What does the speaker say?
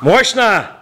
Мощно!